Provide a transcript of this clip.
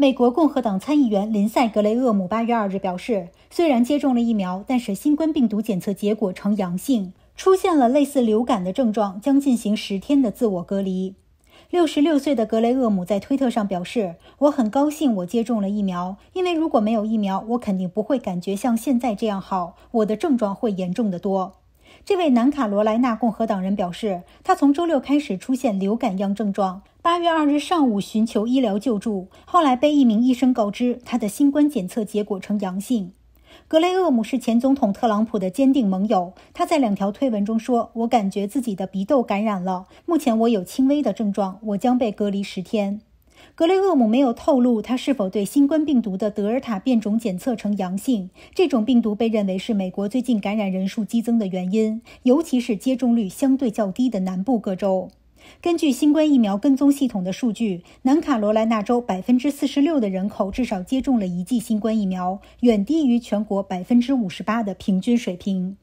美国共和党参议员林赛·格雷厄姆八月二日表示，虽然接种了疫苗，但是新冠病毒检测结果呈阳性，出现了类似流感的症状，将进行十天的自我隔离。六十六岁的格雷厄姆在推特上表示：“我很高兴我接种了疫苗，因为如果没有疫苗，我肯定不会感觉像现在这样好，我的症状会严重的多。”这位南卡罗来纳共和党人表示，他从周六开始出现流感样症状，八月二日上午寻求医疗救助，后来被一名医生告知他的新冠检测结果呈阳性。格雷厄姆是前总统特朗普的坚定盟友。他在两条推文中说：“我感觉自己的鼻窦感染了，目前我有轻微的症状，我将被隔离十天。”格雷厄姆没有透露他是否对新冠病毒的德尔塔变种检测呈阳性。这种病毒被认为是美国最近感染人数激增的原因，尤其是接种率相对较低的南部各州。根据新冠疫苗跟踪系统的数据，南卡罗来纳州百分之四十六的人口至少接种了一剂新冠疫苗，远低于全国百分之五十八的平均水平。